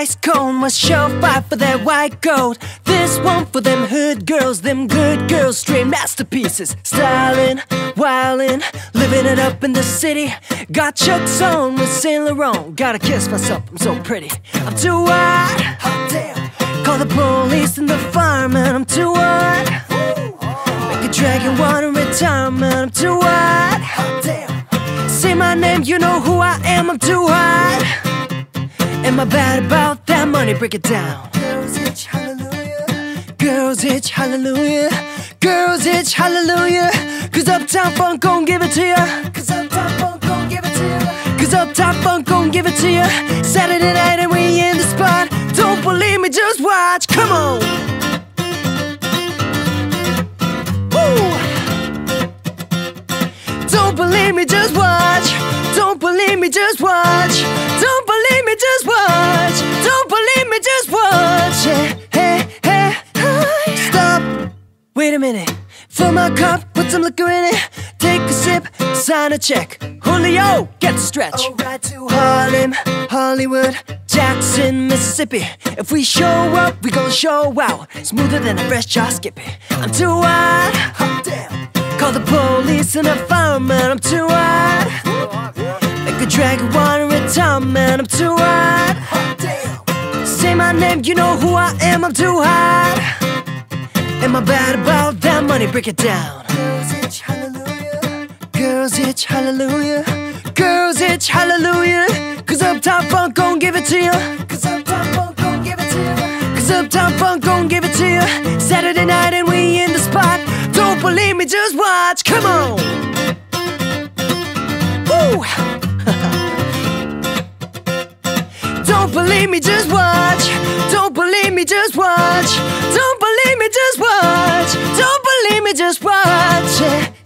ice cone must show fight for that white gold. This one for them hood girls, them good girls, straight masterpieces. Styling, wildin', living it up in the city. Got Chuck's on with Saint Laurent. Gotta kiss myself, I'm so pretty. I'm too hot, hot damn. Call the police and the fireman, I'm too hot. Make a dragon want a retirement, I'm too hot, hot damn. Say my name, you know who I am, I'm too hot. Am I bad about that money? Break it down. Girls itch hallelujah. Girls itch hallelujah. Girls itch hallelujah. Cause Uptown Funk gon' give it to ya. Cause Uptown Funk gon' give it to ya. Cause Uptown Funk gon' give it to ya. Saturday night and we in the spot. Don't believe me, just watch. Come on. Don't believe me, just watch. Don't believe me, just watch. Don't believe me, just watch. Wait a minute. Fill my cup, put some liquor in it. Take a sip, sign a check. Julio, get the stretch. Alright to Harlem, Hollywood, Jackson, Mississippi. If we show up, we gon' show out. Smoother than a fresh jar Skippy. I'm too hot. Hot damn. Call the police and the fireman. I'm too hot. Make a dragon want a retirement. I'm too hot. Hot damn. Say my name, you know who I am. I'm too hot. Am I bad about that money? Break it down. Girls itch hallelujah. Girls itch hallelujah. Girls itch hallelujah. Cause Uptown Funk gon' give it to you. Cause Uptown Funk gon' give it to you. Cause Uptown Funk gon' give it to you. Saturday night and we in the spot. Don't believe me, just watch. Come on. Woo. Believe me, just watch. Don't believe me, just watch. Don't believe me, just watch. Don't believe me, just watch. Yeah.